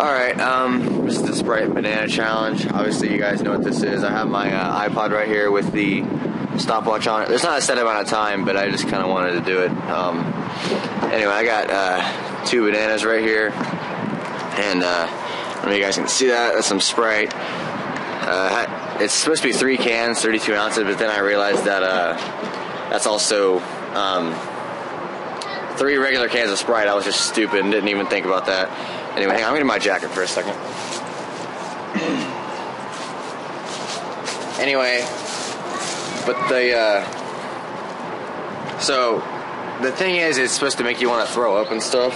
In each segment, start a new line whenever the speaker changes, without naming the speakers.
Alright, um, this is the Sprite Banana Challenge. Obviously, you guys know what this is. I have my uh, iPod right here with the stopwatch on it. There's not a set amount of time, but I just kind of wanted to do it. Um, anyway, I got uh, two bananas right here, and uh, I know you guys can see that. That's some Sprite. Uh, it's supposed to be three cans, 32 ounces, but then I realized that uh, that's also um, three regular cans of Sprite. I was just stupid and didn't even think about that. Anyway, hang on, I'm getting my jacket for a second. anyway, but the uh, so the thing is, it's supposed to make you want to throw up and stuff,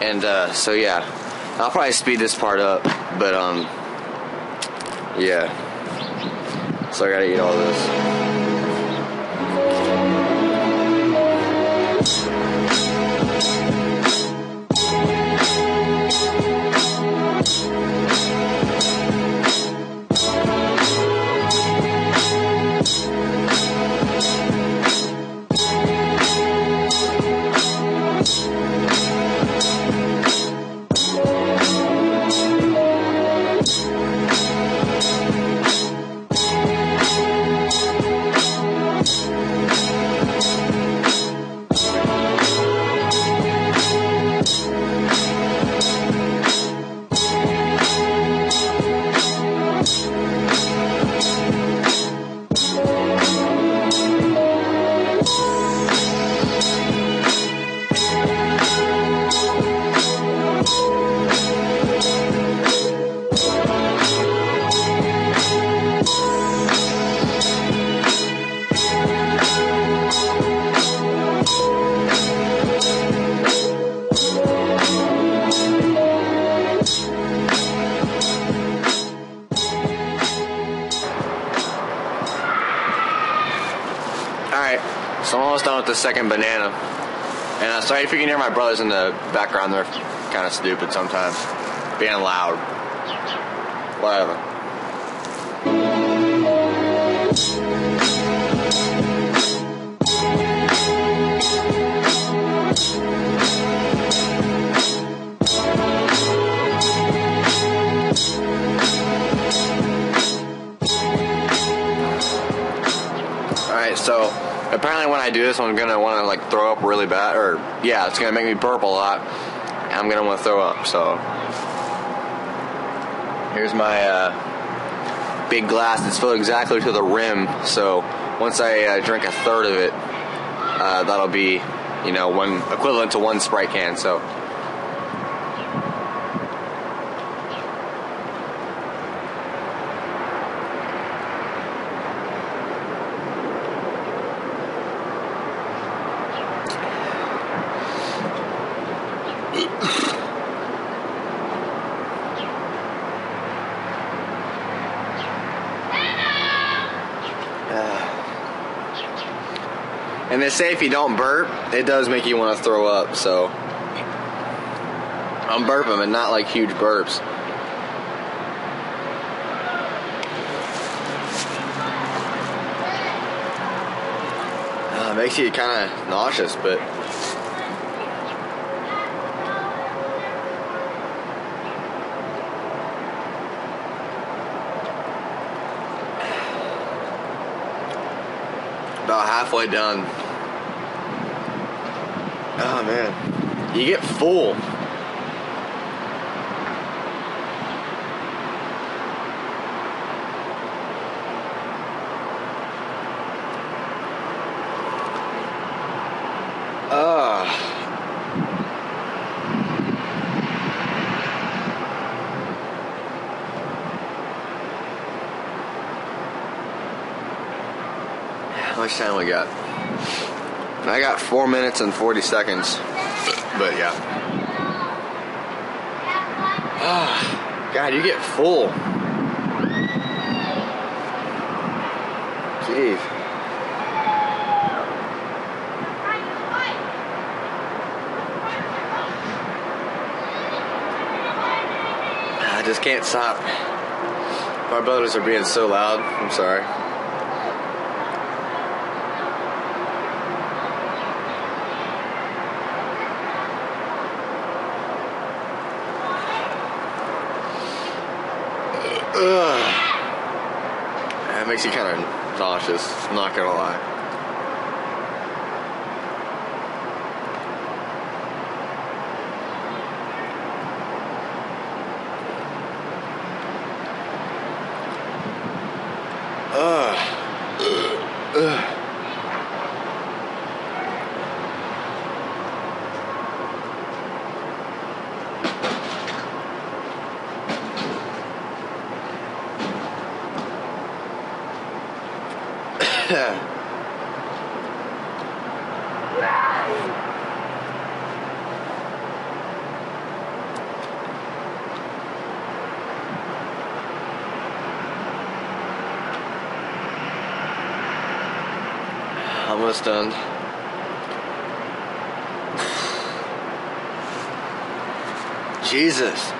and uh, so yeah, I'll probably speed this part up, but um, yeah. So I gotta eat all this. Almost done with the second banana. And uh, sorry if you can hear my brothers in the background, they're kind of stupid sometimes. Being loud. Whatever. Alright, so apparently when I do this, I'm gonna want to like throw up really bad, or yeah, it's gonna make me burp a lot. I'm gonna want to throw up. So here's my uh, big glass. It's filled exactly to the rim. So once I uh, drink a third of it, uh, that'll be you know one equivalent to one Sprite can. So. And they say if you don't burp, it does make you want to throw up. So I'm burping, but not like huge burps. Uh, makes you kind of nauseous, but about halfway done. Oh man, you get full. Ah. How much time we got? I got four minutes and 40 seconds. But yeah. Ah, God, you get full. Jeez. I just can't stop. My brothers are being so loud. I'm sorry. That makes you kind of nauseous. Not gonna lie. Ugh. Ugh. Almost done. Jesus.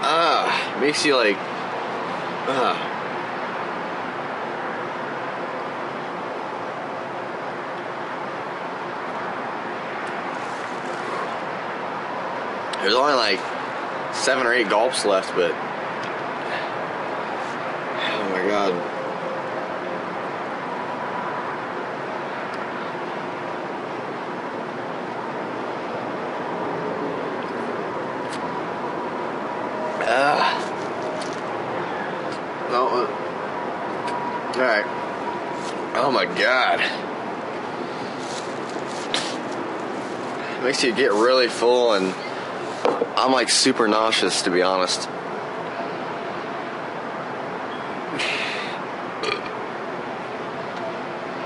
Ah, makes you like. Ah. There's only like seven or eight gulps left, but. Oh my god. Ah. No. uh, All right. Oh my god. Makes you get really full and I'm like super nauseous to be honest.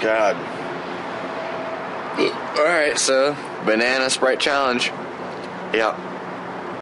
God. All right, so banana sprite challenge. Yeah.